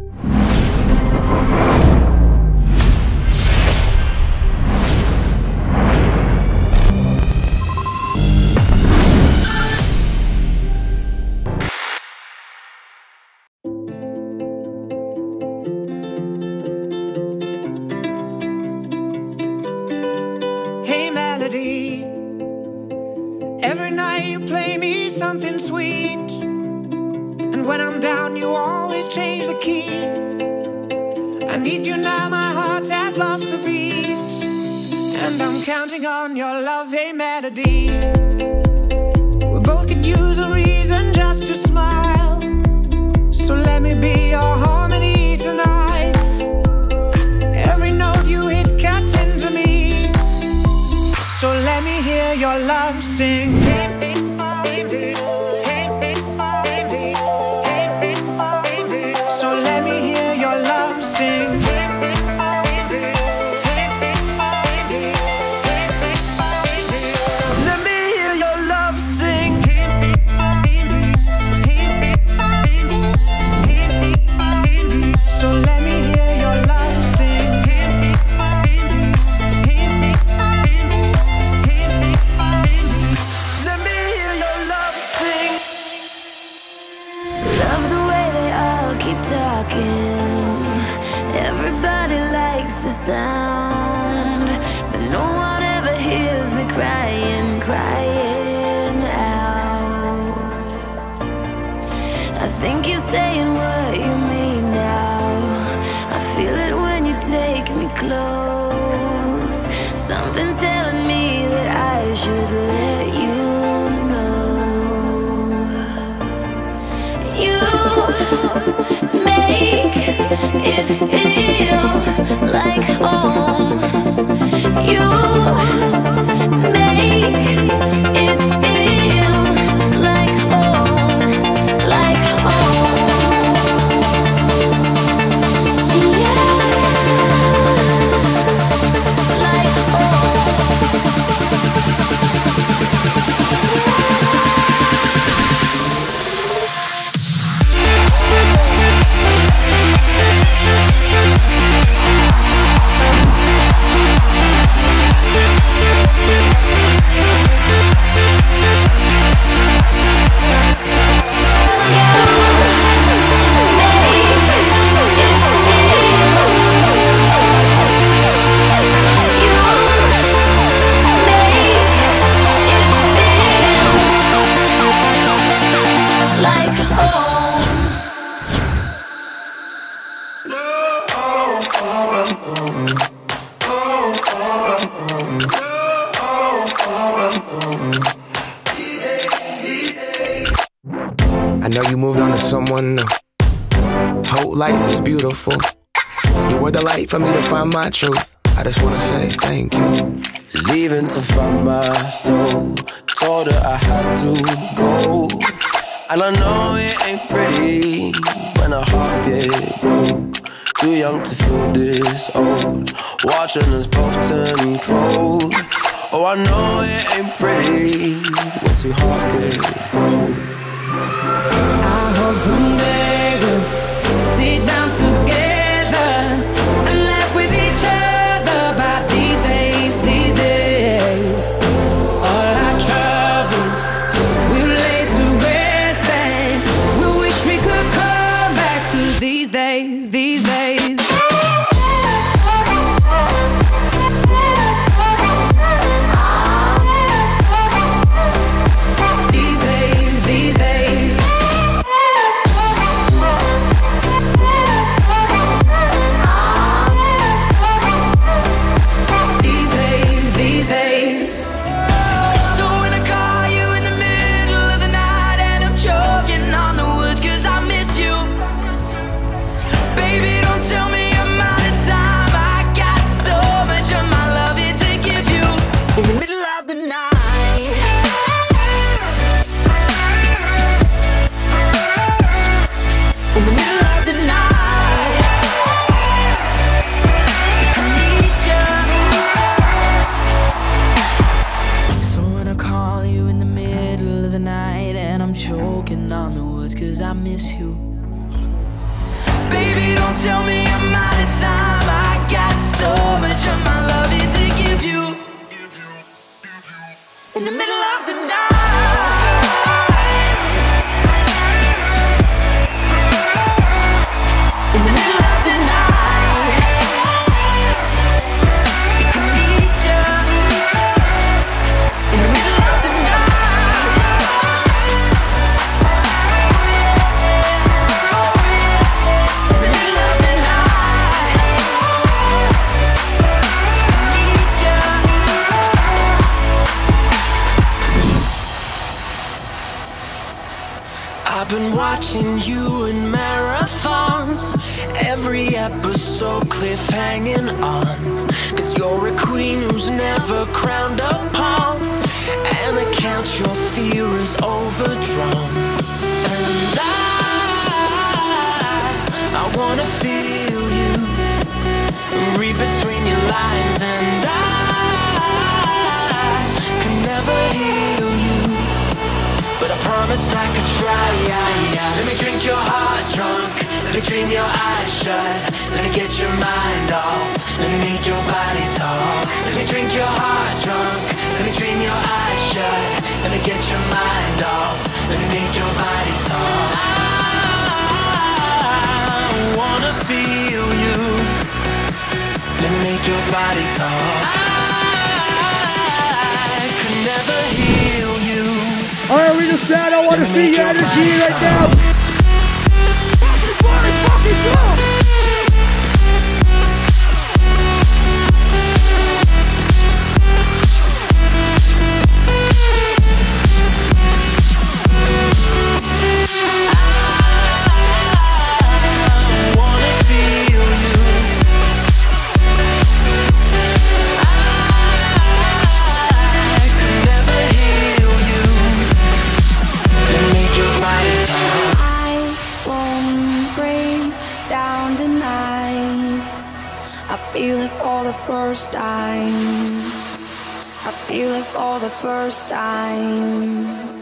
Hey melody, every night you play me something sweet, and when I'm down, you always key. I need you now, my heart has lost the beat, and I'm counting on your love. Hey melody, we both could use a reason just to smile, so let me be your harmony tonight. Every note you hit cuts into me. So let me hear your love sing. Think you're saying I know you moved on to someone new. Whole life is beautiful. You were the light for me to find my truth. I just wanna say thank you. Leaving to find my soul. Told her I had to go. And I know it ain't pretty when our hearts get broke. Too young to feel this old. Watching us both turn cold. Oh, I know it ain't pretty when two hearts get broke. I hope someday we'll the woods cause I miss you. Baby, don't tell me I'm out of time. I got so much of my love to give you. In the middle been watching you in marathons. Every episode cliffhanging on. Cause you're a queen who's never crowned upon. An account your fear is overdrawn. And I, I wanna feel you. Read between your lines, and I can never heal you. But I promise I could try. Let me drink your heart drunk. Let me dream your eyes shut. Let me get your mind off. Let me make your body talk. Let me drink your heart drunk. Let me dream your eyes shut. Let me get your mind off. Let me make your body talk. I wanna feel you. Let me make your body talk. I All right, we just said I want to see your energy right now. First time. I feel it for the first time.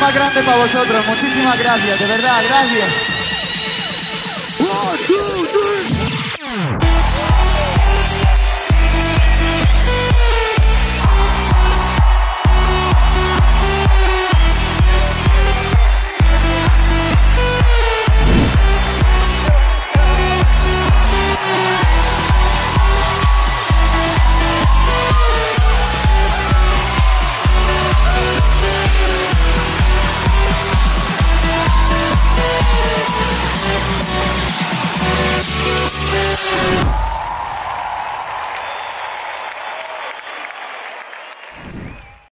más grande para vosotros. Muchísimas gracias, de verdad, gracias. One, two, three.